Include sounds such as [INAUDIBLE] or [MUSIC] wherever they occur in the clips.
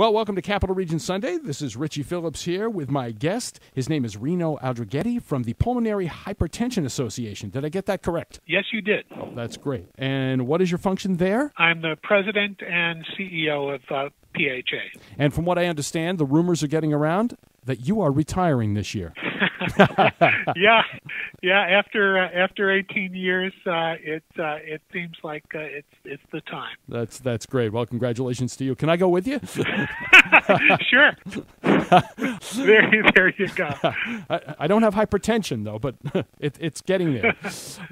Well, welcome to Capital Region Sunday. This is Richie Phillips here with my guest. His name is Rino Aldrighetti from the Pulmonary Hypertension Association. Did I get that correct? Yes, you did. Oh, that's great. And what is your function there? I'm the president and CEO of uh, PHA. And from what I understand, the rumors are getting around that you are retiring this year. [LAUGHS] yeah, yeah. After uh, after 18 years, uh, it uh, it seems like uh, it's it's the time. That's that's great. Well, congratulations to you. Can I go with you? [LAUGHS] sure. [LAUGHS] there, there you go. I, I, don't have hypertension though, but it, it's getting there.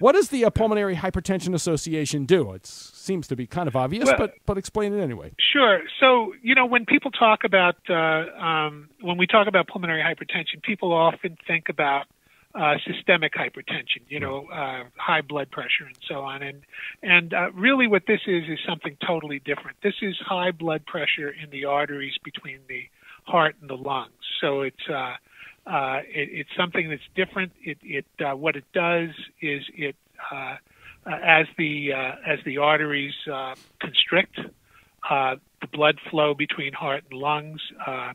what does the uh, Pulmonary Hypertension Association do? It seems to be kind of obvious, well, but but explain it anyway. Sure. So you know, when people talk about uh, um, when we talk about pulmonary hypertension, people often think about uh, systemic hypertension, you know, uh, high blood pressure and so on. And and uh, really, what this is is something totally different. This is high blood pressure in the arteries between the heart and the lungs. So it's uh, uh, it, it's something that's different. It it uh, what it does is it uh, uh, as the uh, as the arteries uh, constrict, uh, the blood flow between heart and lungs uh,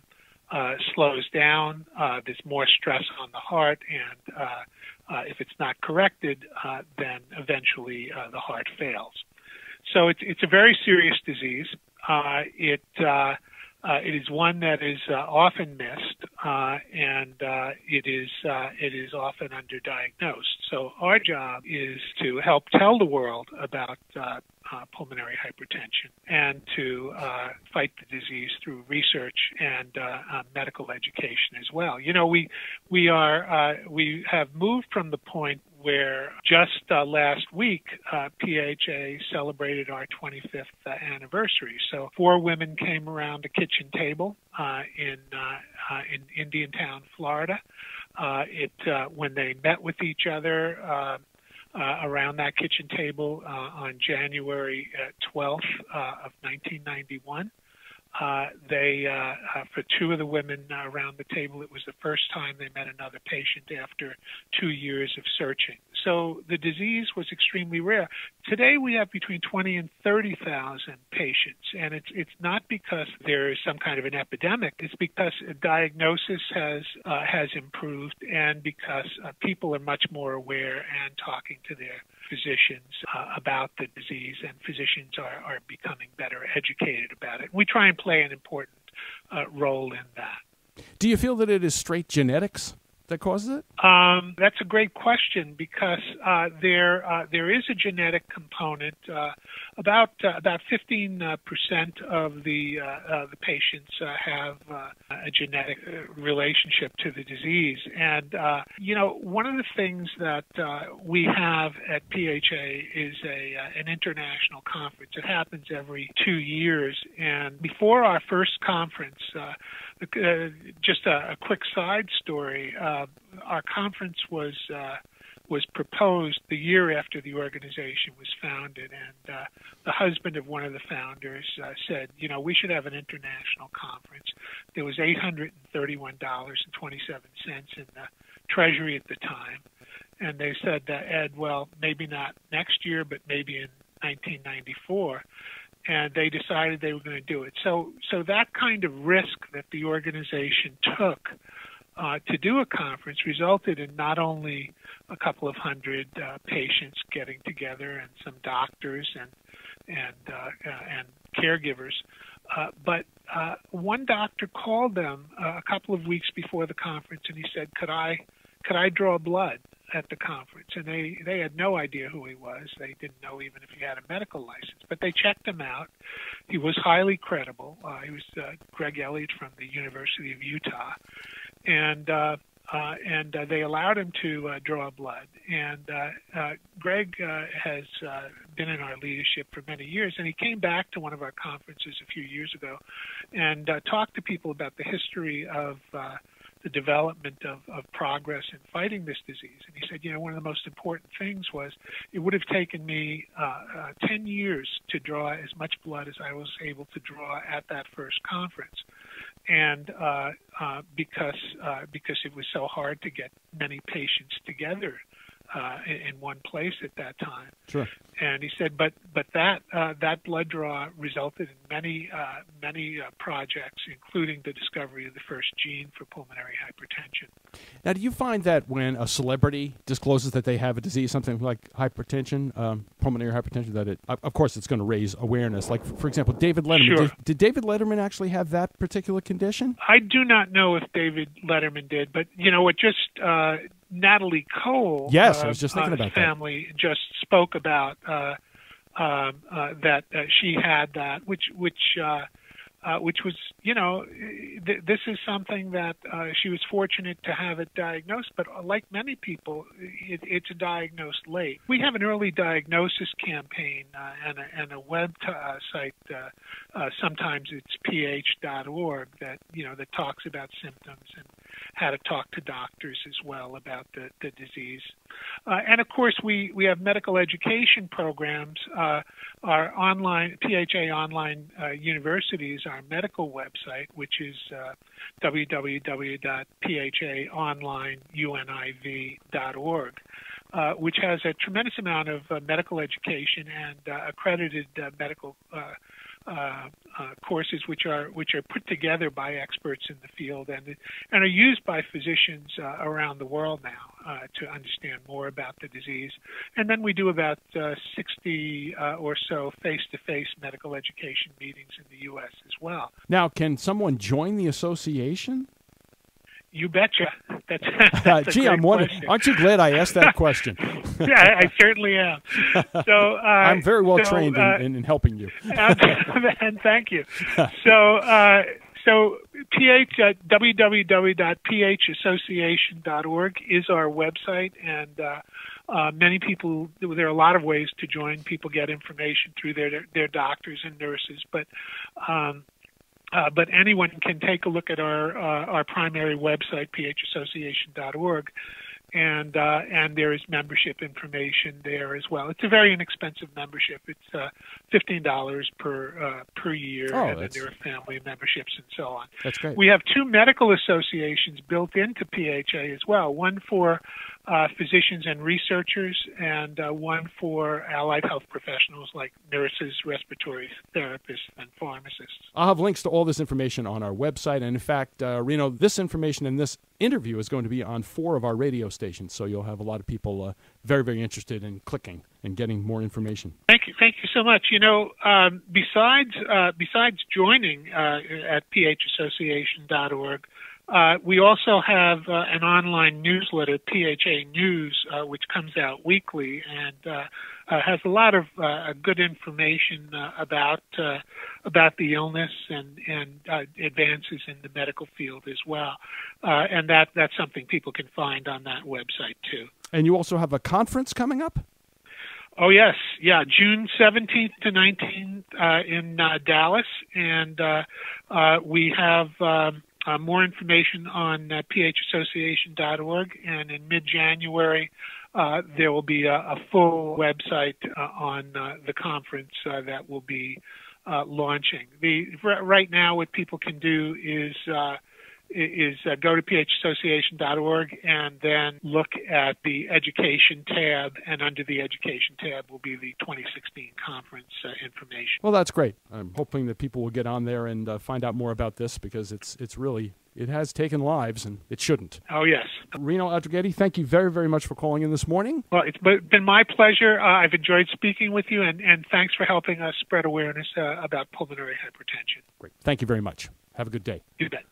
uh, slows down. Uh, there's more stress on the heart, and uh, uh, if it's not corrected, uh, then eventually uh, the heart fails. So it's it's a very serious disease. Uh, it uh, it is one that is uh, often missed, uh, and uh, it is uh, it is often underdiagnosed. So our job is to help tell the world about uh, pulmonary hypertension and to fight the disease through research and medical education as well. You know, we we are we have moved from the point where just uh, last week, uh, PHA celebrated our 25th uh, anniversary. So four women came around a kitchen table uh, in uh, uh, in Indiantown, Florida. it when they met with each other. around that kitchen table on January 12th of 1991, uh, they, uh, uh, for two of the women uh, around the table, it was the first time they met another patient after two years of searching. So the disease was extremely rare. Today we have between 20 and 30,000 patients, and it's it's not because there is some kind of an epidemic. It's because diagnosis has uh, has improved, and because uh, people are much more aware and talking to their physicians uh, about the disease, and physicians are, are becoming better educated about it. We try and play an important uh, role in that. Do you feel that it is straight genetics? That causes it? Um, that's a great question because uh, there uh, there is a genetic component. Uh, about uh, about 15 uh, percent of the uh, the patients have a genetic relationship to the disease, and you know one of the things that we have at PHA is a an international conference. It happens every two years, and before our first conference. Just a, a, quick side story. Uh, our conference was uh, was proposed the year after the organization was founded, and uh, the husband of one of the founders uh, said, "You know, we should have an international conference." There was eight hundred and thirty-one dollars and twenty-seven cents in the treasury at the time, and they said, that "Ed, well, maybe not next year, but maybe in 1994." and they decided they were going to do it. So, so that kind of risk that the organization took uh, to do a conference resulted in not only a couple of hundred uh, patients getting together and some doctors and and uh, uh and caregivers, uh, but uh, one doctor called them a couple of weeks before the conference and he said, "Could I could I draw blood?" at the conference, and they they had no idea who he was. They didn't know even if he had a medical license, but they checked him out. He was highly credible. He was Greg Elliott from the University of Utah, and uh, uh, and uh, they allowed him to uh, draw blood. And uh, uh, Greg uh, has uh, been in our leadership for many years, and he came back to one of our conferences a few years ago and uh, talked to people about the history of. Uh, the development of, of progress in fighting this disease. And he said, you know, one of the most important things was it would have taken me uh, uh, 10 years to draw as much blood as I was able to draw at that first conference. And uh, uh, because uh, because it was so hard to get many patients together uh, in, in one place at that time. Sure. And he said, but but that uh, that blood draw resulted in many uh, many uh, projects, including the discovery of the first gene for pulmonary hypertension. Now, do you find that when a celebrity discloses that they have a disease, something like hypertension, um, pulmonary hypertension, that it, of course, it's going to raise awareness? Like, for example, David Letterman. Sure. Did, did David Letterman actually have that particular condition? I do not know if David Letterman did, but you know what? Just uh, Natalie Cole. Yes, I was just thinking uh, about that. family just spoke about uh, um, uh, that uh, she had that, which which uh, uh, which was you know th- this is something that uh, she was fortunate to have it diagnosed, but like many people, it, it's diagnosed late. We have an early diagnosis campaign uh, and, a, and a web t- uh, site. Uh, uh, sometimes it's ph.org that you know that talks about symptoms and how to talk to doctors as well about the, the disease. Uh, and of course, we, we have medical education programs. Uh, our online PHA online uh, university is our medical website, which is uh, www.phaonlineuniv.org. Uh, which has a tremendous amount of uh, medical education and uh, accredited uh, medical uh, uh, courses which are which are put together by experts in the field and and are used by physicians uh, around the world now uh, to understand more about the disease. And then we do about uh, 60 uh, or so face-to-face medical education meetings in the U.S. as well. Now, can someone join the association? You betcha. That's, [LAUGHS] that's Gee, I'm wondering. question. Aren't you glad I [LAUGHS] asked that question? yeah, I, I certainly am. So [LAUGHS] uh, I'm very well so, trained uh, in, in, in helping you. and thank you. So, uh, so ph uh, www.phassociation.org is our website, and uh, uh, many people. There are a lot of ways to join. People get information through their their doctors and nurses, but. Um, uh, but anyone can take a look at our uh, our primary website, phassociation.org, and uh, and there is membership information there as well. It's a very inexpensive membership. It's uh, fifteen dollars per uh, per year, Oh, and then there are family memberships and so on. That's great. We have two medical associations built into PHA as well. One for uh, physicians and researchers, and uh, one for allied health professionals like nurses, respiratory therapists, and pharmacists. I'll have links to all this information on our website. And in fact, uh, Rino, this information and this interview is going to be on four of our radio stations. So you'll have a lot of people uh, very, very interested in clicking and getting more information. Thank you, thank you so much. You know, um, besides uh, besides joining uh, at phassociation.org, uh, we also have uh, an online newsletter, PHA News, uh, which comes out weekly and uh, uh, has a lot of uh, good information uh, about uh, about the illness and and uh, advances in the medical field as well. Uh, and that that's something people can find on that website too. And you also have a conference coming up? Oh yes, yeah, June seventeenth to nineteenth uh, in uh, Dallas, and uh, uh, we have um, uh, more information on uh, phassociation.org. And in mid-January, uh, there will be a, a full website uh, on uh, the conference uh, that will be launching. The right now, what people can do is. Is uh, go to phassociation.org and then look at the education tab, and under the education tab will be the 2016 conference uh, information. Well, that's great. I'm hoping that people will get on there and uh, find out more about this because it's it's really it has taken lives and it shouldn't. Oh yes. Rino Aldrighetti, thank you very very much for calling in this morning. Well, it's been my pleasure. Uh, I've enjoyed speaking with you, and, and thanks for helping us spread awareness uh, about pulmonary hypertension. Great. Thank you very much. Have a good day. You bet.